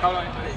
How long?